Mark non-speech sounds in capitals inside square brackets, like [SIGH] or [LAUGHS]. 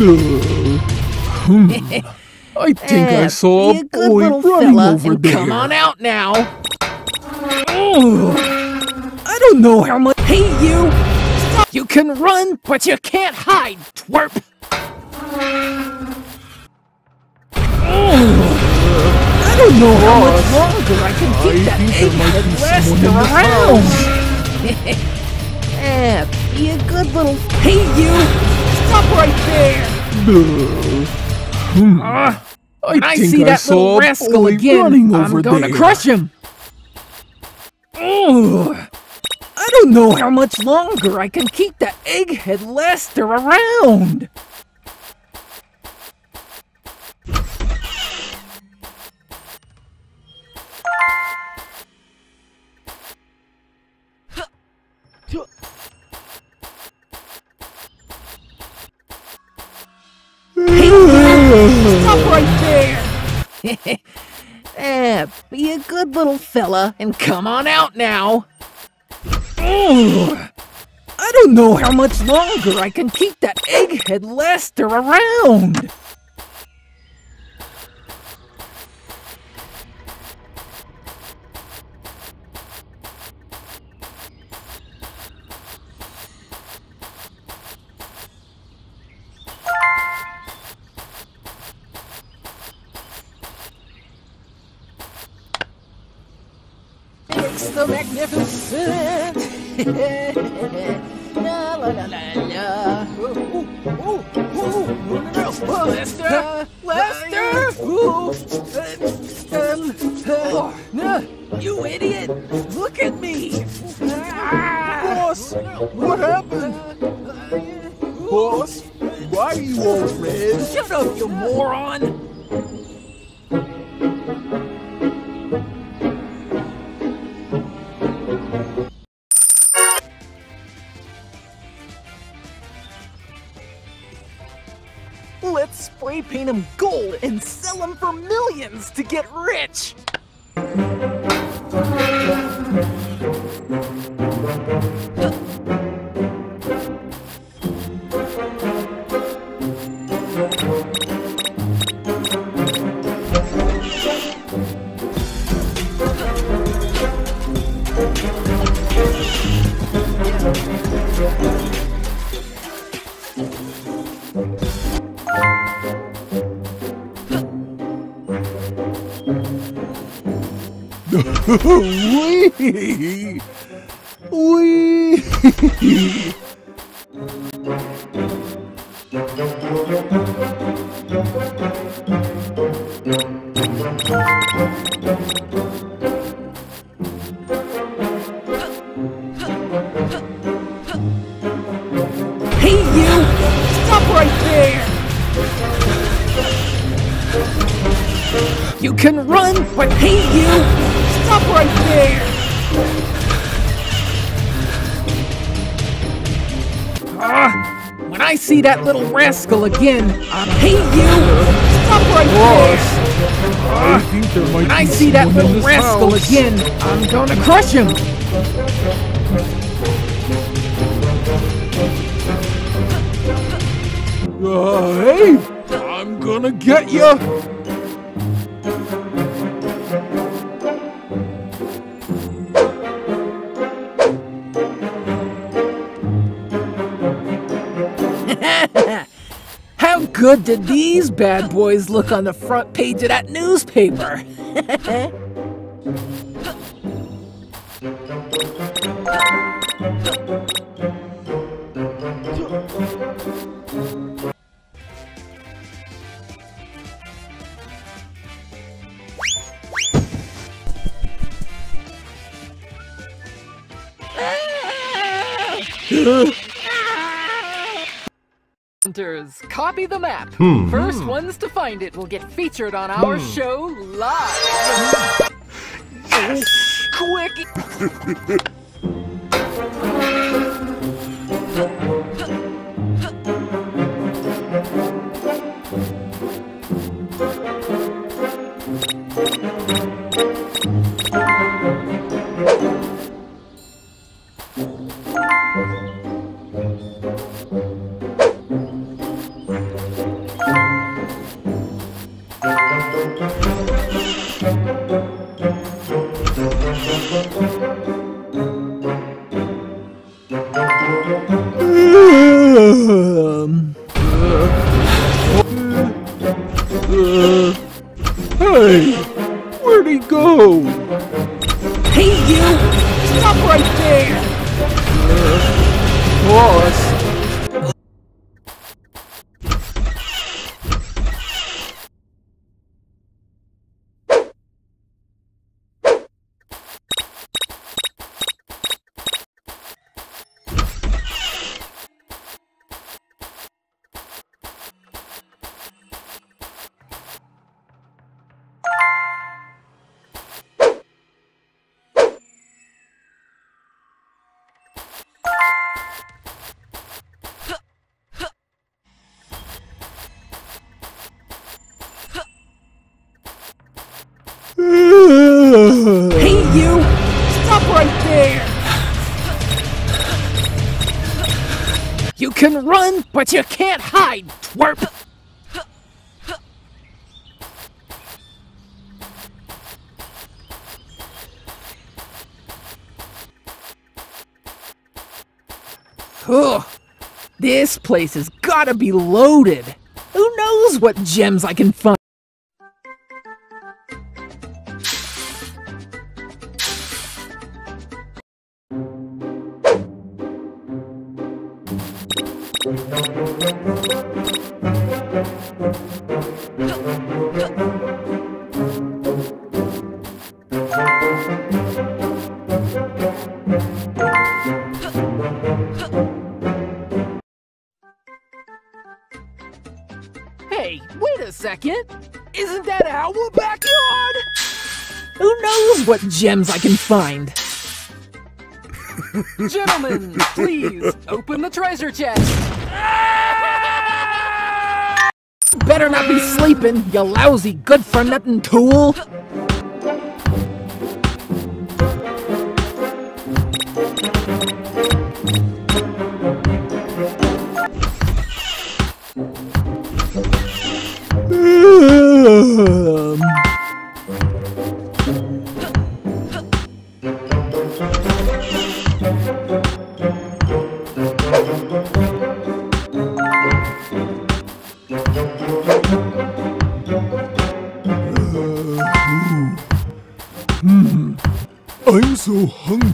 Hmm. I think I Eh, saw a boy running over there. come on out now. Ugh. I don't know how much. Hey, you! Stop! You can run, but you can't hide, twerp! I don't know how much longer I can I keep that there might egghead be blaster someone in the around. [LAUGHS] eh, be a good little. Hey, you! Stop right there! Hmm. Ah, I I see I that little rascal again, I'm over gonna there. crush him. Ugh. I don't know how How much longer I can keep that egghead Lester around? Stop right there! [LAUGHS] eh, be a good little fella and come on out now. I don't know how much longer I can keep that egghead Lester around. The magnificent. la la la la la. Ooh, ooh, ooh, ooh, no. Lester, Lester. Ooh, um, uh, you idiot! Look at me. Boss, what happened? Boss, why are you all red? Shut up, you moron! Let's spray paint them gold and sell them for millions to get rich! Hey, you! Stop right there! You can run, but hey, you! Right there! Ah, when I see that little rascal again, I'm hey, you! Stop right there! I might When I see that little rascal house. again, I'm gonna crush him! Uh, hey! I'm gonna get ya! Good did these bad boys look on the front page of that newspaper? [LAUGHS] [LAUGHS] Copy the map. Hmm. First hmm. ones to find it will get featured on our hmm. show live. [LAUGHS] Quick! [LAUGHS] right there! Boss. You! Stop right there! You can run, but you can't hide, twerp! Ugh, this place has gotta be loaded. Who knows what gems I can find? Hey, wait a second! Isn't that our backyard? Who knows what gems I can find? Gentlemen, please open the treasure chest. Better not be sleeping, you lousy good for nothing tool! Hmm. Hmm. Hmm. I'm so hungry.